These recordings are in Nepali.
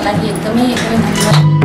गरिदिनुभएको छ यसको लागि एकदमै एकदमै धन्यवाद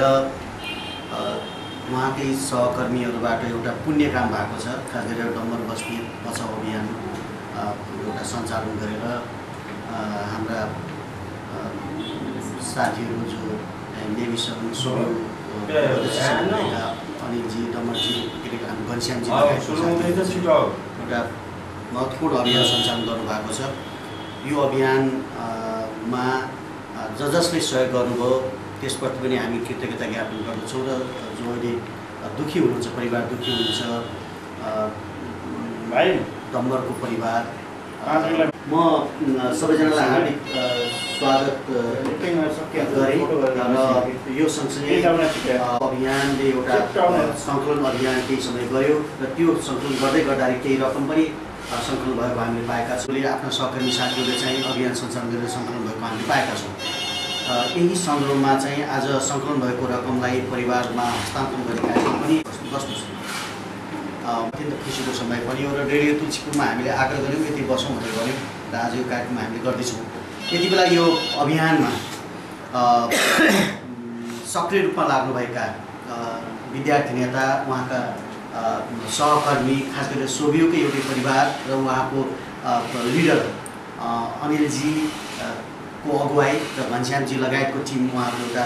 भएर उहाँकै सहकर्मीहरूबाट एउटा पुण्य काम भएको छ। खास गरेर डम्बर बस्ती बचाउ अभियान एउटा सञ्चालन गरेर हाम्रा साथीहरू जो नेविसन सोभियो अनिलजी डमरजी के अरे हामी घनश्यामजी एउटा महत्त्वपूर्ण अभियान सञ्चालन गर्नुभएको छ। यो अभियानमा ज जसले सहयोग गर्नुभयो त्यसप्रति पनि हामी कृतज्ञता ज्ञापन गर्दछौँ र जो अहिले दुःखी हुनुहुन्छ परिवार दुःखी हुनुहुन्छ भाइ। डम्बरको परिवार म सबैजनालाई हार्दिक स्वागत गरेँ र यो सँगसँगै अभियानले एउटा सङ्कलन अभियान केही समय गयो र त्यो सङ्कलन गर्दै गर्दाखेरि केही रकम पनि सङ्कलन भएको हामीले पाएका छौँ। आफ्ना सहकर्मी साथीहरूले चाहिँ अभियान सञ्चालन गरेर सङ्कलन भएको हामीले पाएका छौँ। यही सङ्कलनमा चाहिँ आज सङ्कलन भएको रकमलाई परिवारमा हस्तान्तरण कार्यक्रम पनि बस्नुहोस् अत्यन्त खुसीको समय पनि हो र रेडियो तुलसीपुरमा हामीले आग्रह गऱ्यौँ यति बसौँ भनेर गऱ्यौँ र आज यो कार्यक्रम हामीले गर्दैछौँ। यति बेला यो अभियानमा सक्रिय रूपमा लाग्नुभएका विद्यार्थी नेता उहाँका सहकर्मी खास गरेर सोभियोकै एउटै परिवार र उहाँको लिडर अनिलजी को अगुवाई र घनश्यामजी लगायतको टिम उहाँको एउटा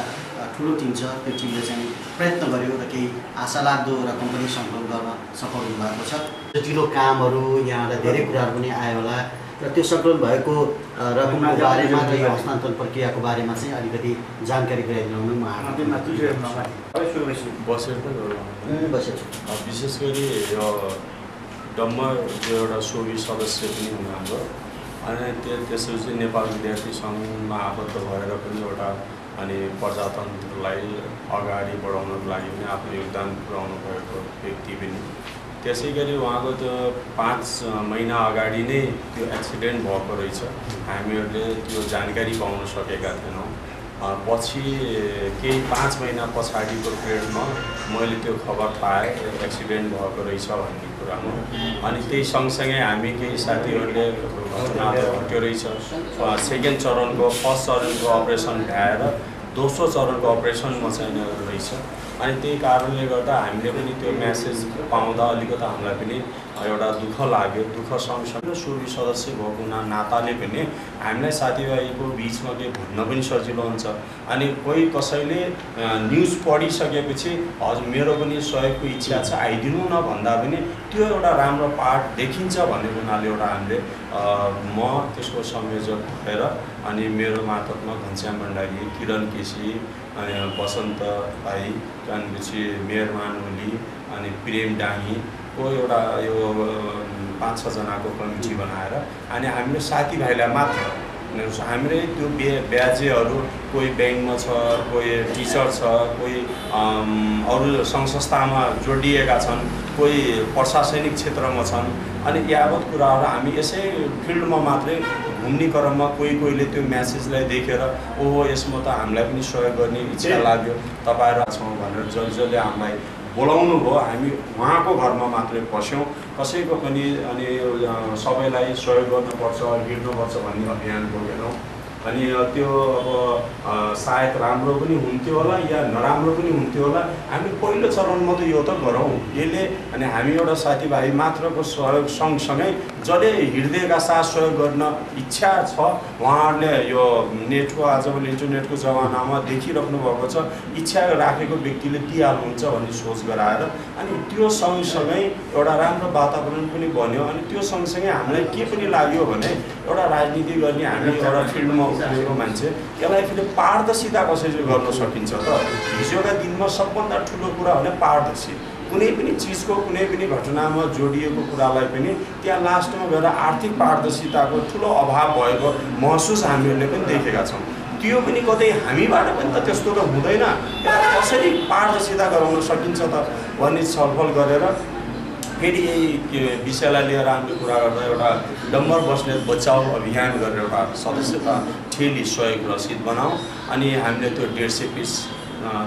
ठुलो टिम छ। त्यो टिमले चाहिँ प्रयत्न गर्यो र केही आशा लाग्दो रकम पनि सङ्कलन गर्न सफल हुनुभएको छ। जटिलो कामहरू यहाँलाई धेरै कुराहरू पनि आयो होला। र त्यो सङ्कलन भएको रकमको बारेमा र यो हस्तान्तरण प्रक्रियाको बारेमा चाहिँ अलिकति जानकारी गराइदिनु म बसेर विशेष गरी यो डम्बर जो एउटा सोभी सदस्य पनि हुनु हाम्रो अनि त्यो त्यसपछि नेपाल विद्यार्थी सङ्घमा आबद्ध भएर पनि एउटा अनि प्रजातन्त्रलाई अगाडि बढाउनको लागि पनि आफ्नो योगदान पुर्याउनु भएको व्यक्ति पनि। त्यसै गरी उहाँको त्यो पाँच महिना अगाडि नै त्यो एक्सिडेन्ट भएको रहेछ। हामीहरूले त्यो जानकारी पाउन सकेका थिएनौँ। पछि केही पाँच महिना पछाडिको पिरियडमा मैले त्यो खबर पाएँ एक्सिडेन्ट भएको रहेछ भन्ने कुरामा। अनि त्यही सँगसँगै हामी केही साथीहरूले घटना घट्यो रहेछ। सेकेन्ड चरणको फर्स्ट चरणको अपरेसन भ्याएर दोस्रो चरणको अपरेसनमा चाहिँ रहेछ। अनि त्यही कारणले गर्दा हामीले पनि त्यो म्यासेज पाउँदा अलिकति हामीलाई पनि एउटा दुःख लाग्यो। दुःख सँगसँगै सोभी सदस्य भएको हुना नाताले पनि हामीलाई साथीभाइको बिचमा केही भन्न पनि सजिलो हुन्छ। अनि कोही कसैले न्युज पढिसकेपछि हजुर मेरो पनि सहयोगको इच्छा छ आइदिनु न भन्दा पनि त्यो एउटा राम्रो पाठ देखिन्छ भन्ने हुनाले एउटा हामीले म त्यसको संयोजक भएर अनि मेरो मार्फतमा घनश्याम भण्डारी किरण केसी अनि बसन्त भाइ त्यसपछि मेयरमान ओली अनि प्रेम डाङ्गीको एउटा यो पाँच छजनाको कमिटी बनाएर अनि हामीले साथीभाइलाई मात्र हामीले त्यो बे ब्याजेहरू कोही ब्याङ्कमा छ कोही टिचर छ कोही अरू सङ्घ संस्थामा जोडिएका छन् कोही प्रशासनिक क्षेत्रमा छन्। अनि यावत कुराहरू हामी यसै फिल्डमा मात्रै घुम्ने क्रममा कोही कोहीले त्यो म्यासेजलाई देखेर ओहो यसमा त हामीलाई पनि सहयोग गर्ने इच्छा लाग्यो तपाईँहरू छौँ भनेर जस जसले हामीलाई बोलाउनु भयो हामी उहाँको घरमा मात्रै बस्यौँ। कसैको पनि अनि सबैलाई सहयोग गर्नुपर्छ हिँड्नुपर्छ भन्ने अभियान बोकेनौँ अनि त्यो अब सायद राम्रो पनि हुन्थ्यो होला या नराम्रो पनि हुन्थ्यो होला हामी पहिलो चरणमा त यो त गरौँ। यसले अनि हामी एउटा साथीभाइ मात्रको सहयोग सँगसँगै जसले हृदयका साथ सहयोग गर्न इच्छा छ उहाँहरूले यो नेटको आजभोलि इन्टरनेटको जमानामा देखिराख्नु भएको छ इच्छा राखेको व्यक्तिले दिइहाल्नुहुन्छ भन्ने सोच गराएर अनि त्यो सँगसँगै एउटा राम्रो वातावरण पनि बन्यो अनि त्यो सँगसँगै हामीलाई के पनि लाग्यो भने एउटा राजनीति गर्ने हामी एउटा फिल्डमा उभिएको मान्छे यसलाई फेरि पारदर्शिता कसरी गर्न सकिन्छ त? हिजोका दिनमा सबभन्दा ठुलो कुरा भने पारदर्शी। कुनै पनि चिजको कुनै पनि घटनामा जोडिएको कुरालाई पनि त्यहाँ लास्टमा गएर आर्थिक पारदर्शिताको ठुलो अभाव भएको महसुस हामीहरूले पनि देखेका छौँ। त्यो पनि कतै हामीबाट पनि त त्यस्तो त हुँदैन। कसरी पारदर्शिता गराउन सकिन्छ त भन्ने छलफल गरेर फेरि यही विषयलाई लिएर हामीले कुरा गर्दा एउटा डम्बर बस्ने बचाउ अभियान गरेर एउटा सदस्यता ठेली सहयोग रसिद बनाऊँ। अनि हामीले त्यो डेढ सय पिस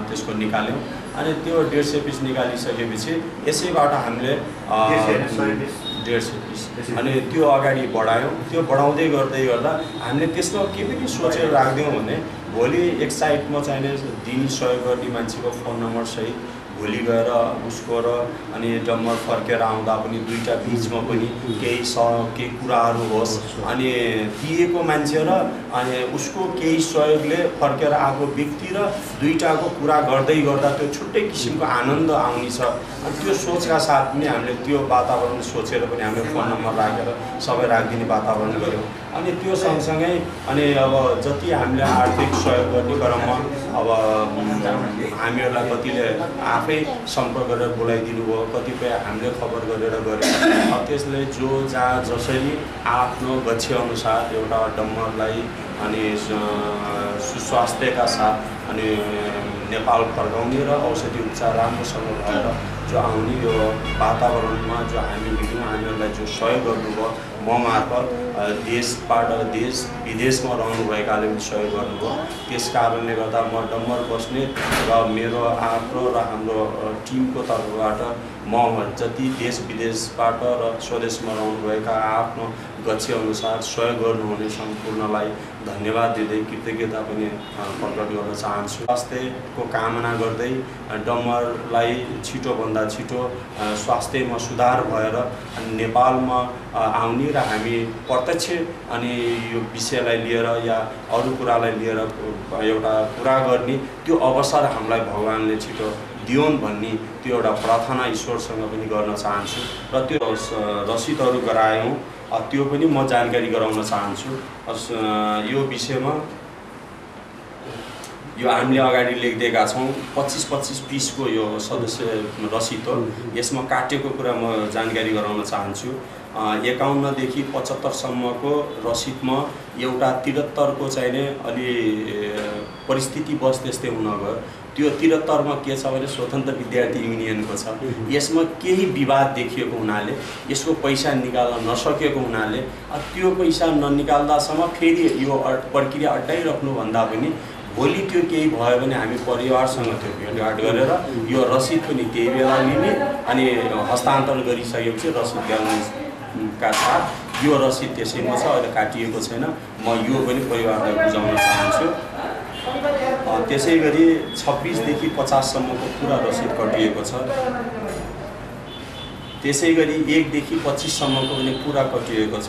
त्यसको निकाल्यौँ। अनि त्यो डेढ सय पिस निकालिसकेपछि यसैबाट हामीले डेढ सय पिस। अनि त्यो अगाडि बढायौँ। त्यो बढाउँदै गर्दै गर्दा हामीले त्यसमा के पनि सोचेर राख्दियौँ भने भोलि एक साइडमा चाहिने दिने सहयोग गर्ने मान्छेको फोन नम्बर सहित भोलि गएर उसको र अनि डम्बर फर्केर आउँदा पनि दुईवटा बिचमा पनि केही स केही कुराहरू होस्। अनि दिएको मान्छे र अनि उसको केही सहयोगले फर्केर आएको व्यक्ति र दुईवटाको कुरा गर्दै गर्दा त्यो छुट्टै किसिमको आनन्द आउने छ अनि त्यो सोचका साथ पनि हामीले त्यो वातावरण सोचेर पनि हामीले फोन नम्बर राखेर सबै राखिदिने वातावरण गऱ्यौँ। अनि त्यो सँगसँगै अनि अब जति हामीले आर्थिक सहयोग गर्ने क्रममा अब हामीहरूलाई कतिले आफै सम्पर्क गरेर बोलाइदिनु भयो कतिपय हामीले खबर गरेर अब त्यसले जो जहाँ जसरी आफ्नो गच्छेअनुसार एउटा डम्मरलाई अनि सुस्वास्थ्यका साथ अनि नेपाल फर्काउने र औषधि उपचार राम्रोसँग भएर जो आउने यो वातावरणमा जो हामी हिँड्यौँ हामीहरूलाई जो सहयोग गर्नुभयो म मार्फत देशबाट देश विदेशमा रहनुभएकाले पनि सहयोग गर्नुभयो। त्यस कारणले गर्दा म डम्बर बस्ने र मेरो आफ्नो र हाम्रो टिमको तर्फबाट म जति देश विदेशबाट र स्वदेशमा रहनुभएका आफ्नो गच्छे अनुसार सहयोग गर्नुहुने सम्पूर्णलाई धन्यवाद दिँदै कृतज्ञता पनि प्रकट गर्न चाहन्छु। स्वास्थ्यको कामना गर्दै डम्बरलाई छिटोभन्दा छिटो स्वास्थ्यमा सुधार भएर नेपालमा आउने र हामी प्रत्यक्ष अनि यो विषयलाई लिएर या अरू कुरालाई लिएर एउटा कुरा गर्ने त्यो अवसर हामीलाई भगवान्ले छिटो दियोन् भन्ने त्यो एउटा प्रार्थना ईश्वरसँग पनि गर्न चाहन्छु र त्यो रसिदहरू गरायौँ। त्यो पनि म जानकारी गराउन चाहन्छु। यो विषयमा यो हामीले अगाडि लेखिदिएका छौँ। पच्चिस पच्चिस पिसको यो सदस्य रसिद हो। यसमा काटेको कुरा म जानकारी गराउन चाहन्छु। एकाउन्नदेखि पचहत्तरसम्मको रसिदमा एउटा त्रिहत्तरको चाहिने अलि परिस्थिति बस त्यस्तै हुन गयो। त्यो त्रिहत्तरमा के छ भने स्वतन्त्र विद्यार्थी युनियनको छ। यसमा केही विवाद देखिएको हुनाले यसको पैसा निकाल्न नसकेको हुनाले त्यो पैसा ननिकाल्दासम्म फेरि यो प्रक्रिया अड्डाइराख्नुभन्दा पनि भोलि त्यो केही भयो भने हामी परिवारसँग त्यो भेटघाट गरेर यो रसिद पनि त्यही बेला लिने अनि हस्तान्तरण गरिसकेपछि रसिद ल्याउनुका साथ यो रसिद त्यसैमा छ अहिले काटिएको छैन। म यो पनि परिवारलाई बुझाउन चाहन्छु। त्यसै गरी छब्बिसदेखि पचाससम्मको पुरा रसिद कटिएको छ। त्यसै गरी एकदेखि पच्चिससम्मको पनि पुरा कटिएको छ।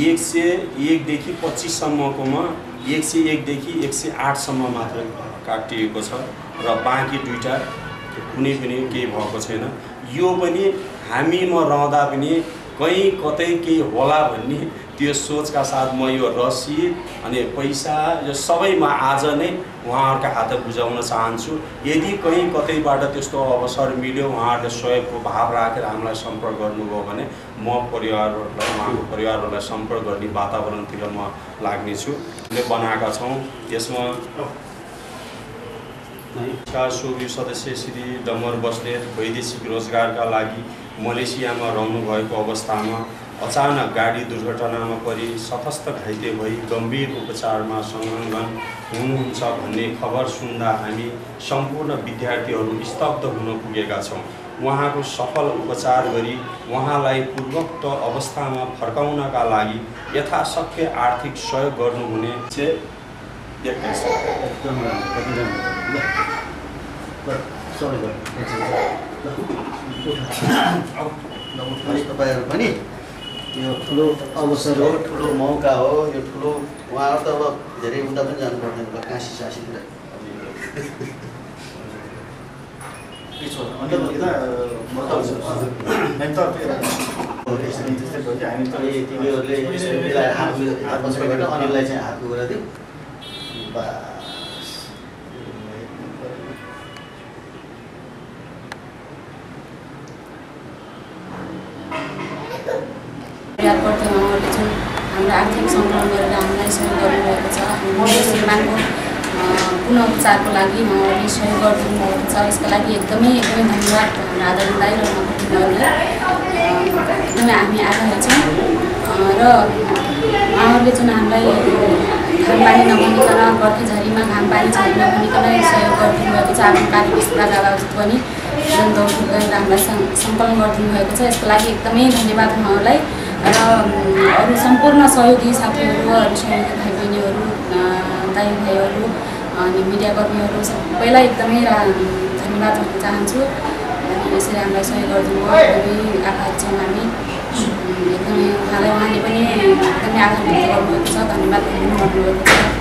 एक सय एकदेखि पच्चिससम्मकोमा एक सय एकदेखि एक सय आठसम्म मात्र काटिएको छ र बाँकी दुईवटा कुनै पनि केही भएको छैन। यो पनि हामीमा रहँदा पनि कहीँ कतै केही होला भन्ने त्यो सोचका साथ म यो रसिद अनि पैसा यो सबै म आज नै उहाँहरूका हात बुझाउन चाहन्छु। यदि कहीँ कतैबाट त्यस्तो अवसर मिल्यो उहाँहरूले सहयोगको भाव राखेर हामीलाई सम्पर्क गर्नुभयो भने म परिवारहरूलाई उहाँको परिवारहरूलाई सम्पर्क गर्ने वातावरणतिर म लाग्नेछु। हामीले बनाएका छौँ। यसमा सोभि सदस्य श्री डम्बर बस्नेत वैदेशिक रोजगारका लागि मलेसियामा रहनुभएको अवस्थामा अचानक गाडी दुर्घटनामा परि सतस्थ घाइते भई गम्भीर उपचारमा संलग्न हुनुहुन्छ भन्ने खबर सुन्दा हामी सम्पूर्ण विद्यार्थीहरू स्तब्ध हुन पुगेका छौँ। उहाँको सफल उपचार गरी उहाँलाई पूर्वोक्त अवस्थामा फर्काउनका लागि यथाशक्य आर्थिक सहयोग गर्नुहुने चाहिँ तपाईँहरू पनि? यो ठुलो अवसर हो ठुलो मौका हो यो ठुलो उहाँहरू त अब धेरै उता पनि जानु पर्दैन होला काँसी सासीतिर तिमीहरूले अनिललाई चाहिँ हात गराइदिउँ बास याद गर्थ्यौँ उहाँहरूले जुन हाम्रो आर्थिक सङ्कलन गरेर हामीलाई सहयोग गर्नुभएको छ श्रीमानको पुनः उपचारको लागि उहाँहरूले सहयोग गरिदिनुभएको छ यसको लागि एकदमै एकदमै धन्यवाद दाइ र एकदमै हामी आभारी छौँ। र उहाँहरूले जुन हामीलाई घामपानी नभनिकन बर्खेझरीमा घामपानी झरी नभनिकन सहयोग गरिदिनु भएको छ आफ्नो कार्य राजा बाबुजी पनि जुन दौड गरेर हामीलाई सङ्- सङ्कलन गरिदिनु भएको छ यसको लागि एकदमै धन्यवाद उहाँहरूलाई। र अरू सम्पूर्ण सहयोगी साथीहरू सहयोगी दाइ भाइहरू अनि मिडियाकर्मीहरू सबैलाई एकदमै रा धन्यवाद भन्न चाहन्छु। अनि यसरी हामीलाई सहयोग गरिदिनु एकदमै आभारी छौँ हामी। एकदमै उहाँलाई उहाँले पनि एकदमै आभार व्यक्त गर्नुभएको छ धन्यवाद भन्नु भन्नुभएको छ।